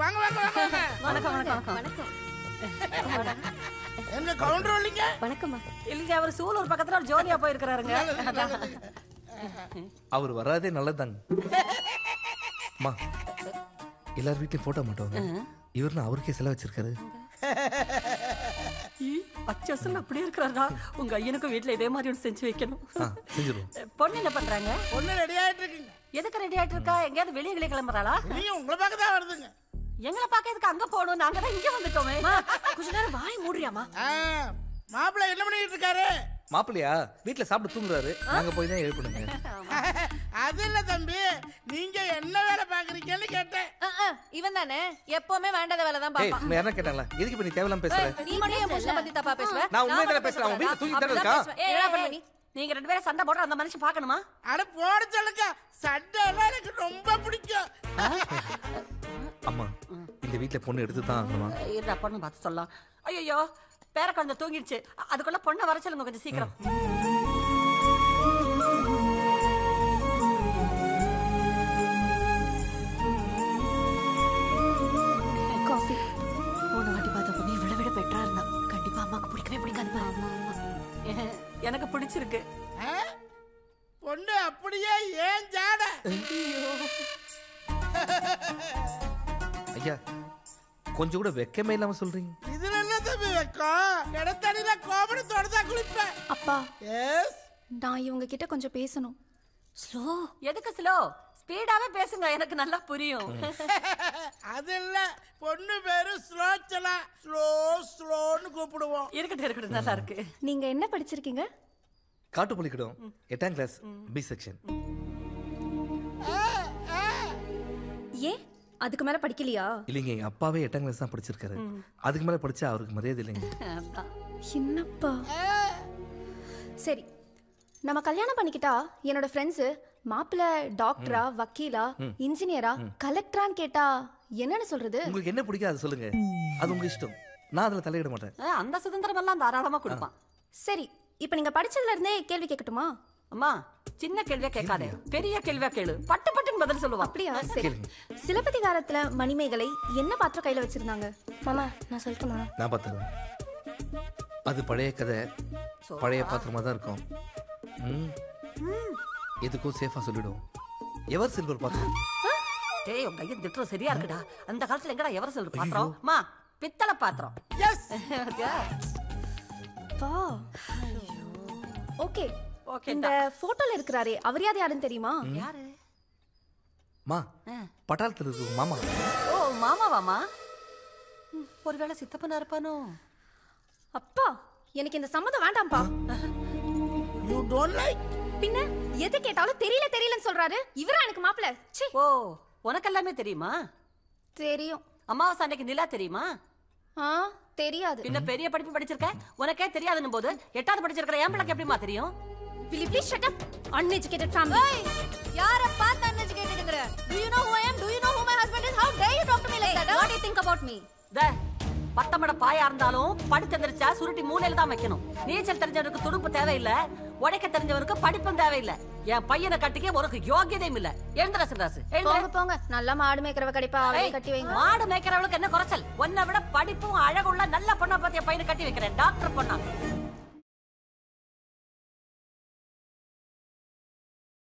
வாங்க வாங்க வாங்க வாங்க. வணக்கம் வணக்கம். வணக்கம். எங்க கவுண்டர் இல்லைங்க வணக்கம்மா. இல்லைங்க அவர் சூலூர் பக்கத்துல ஒரு ஜோதியா போயிருக்கிறாருங்க. அவர் வராதே நல்லதாங்க அம்மா எல்லார் வீட்லயும் போட்டோ மாட்டோங்க இவர் அவருக்கே செலவு வச்சிருக்காரு. ஈ, அச்சசல் அப்படியே இருக்கிறாரா? உங்க ஐயனுக்கும் வீட்ல இதே மாதிரி ஒன்று செஞ்சு வைக்கணும். பொண்ணு என்ன பண்றாங்க? ஒண்ணு ரெடி ஆயிட்டு இருக்குங்க. எதுக்கு ரெடி ஆயிட்டு இருக்கா? எங்கேயாவது வெளியே வெளியே கிளம்புறாளா? நீங்க உங்களை பார்க்க தான் வருதுங்க. எங்களை பார்க்க எதுக்கு அங்க போகணும் நாங்க தான் இங்க வந்துட்டோமே. கொஞ்ச நேரம் வாய் மூடுறியாமா ஆ, மாப்பிள்ளை என்ன பண்ணிட்டு இருக்காரு மாப்பிள்ளையா? வீட்ல சாப்பிட்டு தூங்குறாரு. நாங்க போய் தான் எழுப்பணுங்க அது இல்ல தம்பி நீங்க என்ன வேலை பாக்குறீங்கன்னு கேட்டேன். இவன் தானே? எப்பவுமே வேண்டாத வேலை தான் உன்னை யாரா கேட்டாங்களா எதுக்கு இப்ப நீ தேவையில்லாம பேசுற? நீ மட்டும் என் புருஷனை பத்தி தப்பா பேசுவ? நான் உண்மையை தானே பேசுறேன். அவன் வீட்டுல தூங்கிட்டு தானே இருக்கான். ஏய், என்னடா பண்ண நீ? நீங்க ரெண்டு பேரும் சண்டை போடுற அந்த மனுஷன் பார்க்கணுமா? அட போட சொல்லுங்க. சட்டை எல்லாம் எனக்கு ரொம்ப பிடிக்கும். இந்த வீட்ல பொண்ணு எடுத்து தான் ஆகணுமா இருடா பொண்ணு பார்த்து சொல்லலாம் ஐயோ பேர குழந்தை தூங்கிடுச்சு. அதுக்குள்ள பொண்ணை வர சொல்லுங்க கொஞ்சம் சீக்கிரம். காஃபி. போன வாட்டி பார்த்த பொண்ணு இவ்வளவு விட பெட்டரா இருந்தா. கண்டிப்பா அம்மாக்கு பிடிக்கவே பிடிக்காது. எனக்கு பிடிச்சிருக்கு. ஆ? பொண்ணு அப்படியே ஏன் ஜாட? ஐயா கொஞ்சம் கூட வெக்கமே இல்லாம சொல்றீங்க. இதுல என்ன தம்பி வைக்கும்? இடத்தடியில கோபுரத்தோட தான் குளிப்பேன் அப்பா. எஸ் நான் இவங்க கிட்ட கொஞ்சம் பேசணும். ஸ்லோ. எதுக்கு ஸ்லோ? ஸ்பீடாவே பேசுங்க எனக்கு நல்லா புரியும். அது இல்ல. பொண்ணு பேரு ஸ்லோச்சலா ஸ்லோ ஸ்லோன்னு கூப்பிடுவோம். இருக்கட்டும் இருக்கட்டும் நல்லா இருக்கு. நீங்க என்ன படிச்சிருக்கீங்க? காட்டுப்பள்ளிக்கிடும் எட்டாம் கிளாஸ் பி செக்ஷன் அதுக்கு மேல படிக்கலையா? இல்லைங்க எங்க அப்பாவே எட்டாம் கிளாஸ் தான் படிச்சிருக்காரு. அதுக்கு மேல படிச்சா அவருக்கு மரியாதை இல்லைங்க. என்னப்பா? சரி நம்ம கல்யாணம் பண்ணிக்கிட்டா என்னோட ஃப்ரெண்ட்ஸ் மாப்பிள்ள டாக்டரா வக்கீலா இன்ஜினியரா கலெக்டரான்னு கேட்டா என்னன்னு சொல்றது? உங்களுக்கு என்ன பிடிக்கும் அதை சொல்லுங்க. அது உங்க இஷ்டம். நான் அதுல தலையிட மாட்டேன். அந்த சுதந்திரம் எல்லாம் தாராளமா கொடுப்பான். சரி இப்போ நீங்க படிச்சதுல இருந்தே கேள்வி கேட்கட்டுமா? அம்மா சின்ன கேள்வியா கேட்காதே. பெரிய கேள்வியா கேளு. பட்டு பட்டுன்னு பதில் சொல்லுவான் அப்படியா? சரி. சிலப்பதிகாரத்துல மணிமேகலை என்ன பாத்திரம் கையில வச்சிருந்தாங்க? மாமா நான் சொல்லட்டுமா நான் பார்த்துறேன் அது பழைய கதை. பழைய பாத்திரமா தான் இருக்கும். ம். எதுக்கும் சேஃபா சொல்லிடுவோம். எவர் சில்வர் பாத்திரம்? டேய் உங்க ஐயன் திட்டுறது சரியா இருக்குடா. அந்த காலத்துல எங்கடா எவர சொல்லு பாத்திரம்? அம்மா பித்தளை பாத்திரம். எஸ் பாத்தியா? பா ஓகே. ஓகே இந்த போட்டோல இருக்கிறாரே அவர் யார் யாருன்னு தெரியுமா? யாரு? மா பட்டாளத்தில் இருக்கு மாமா. ஓ மாமாவாமா ஒருவேளை சித்தப்பனா இருப்பானோ? அப்பா எனக்கு இந்த சம்மதம் வேண்டாம்ப்பா. யூ டோன்ட் லைக் பின்ன எது கேட்டாலும் தெரியல தெரியலன்னு சொல்றாரு. இவரா எனக்கு மாப்பிள்ள ச்சீ. ஓ உனக்கு எல்லாமே தெரியுமா? தெரியும். அமாவாசை அன்னைக்கு நிலா தெரியுமா? ஆ தெரியாது. பின்ன பெரிய படிப்பு படிச்சிருக்க? உனக்கே தெரியாதுன்னு போது எட்டாவது படிச்சிருக்கிற என் பிள்ளைக்கு எப்படிமா தெரியும்? Will you please shut up? Uneducated family. யார பார்த்து அன்எஜுகேட்டட்ங்கற do you know who i am? Do you know who my husband is? How dare you talk to me like that what do you think about me? த பத்தமட பாயா இருந்தாலும் படுத்து எந்திரிச்சா சுருட்டி மூலையில தான் வைக்கணும். நீச்சல் தெரிஞ்சவனுக்கு துடுப்பு தேவையில்லை உடைக்க தெரிஞ்சவனுக்கு படிப்பும் தேவையில்லை. என் பையனை கட்டிக்க உனக்கு யோகியதையும் இல்ல. எழுந்துடா சின்ராசு போங்க போங்க. நல்லா மாடு மேய்க்கிறவ கடிப்பா அவளே கட்டி வைங்க. மாடு மேய்க்கிறவளுக்கு என்ன குறைச்சல்? உன்னை விட படிப்பும் அழகுள்ள நல்ல பொண்ணை பத்தி என் பையனை கட்டி வைக்கிறேன். டாக்டர் பொண்ணா.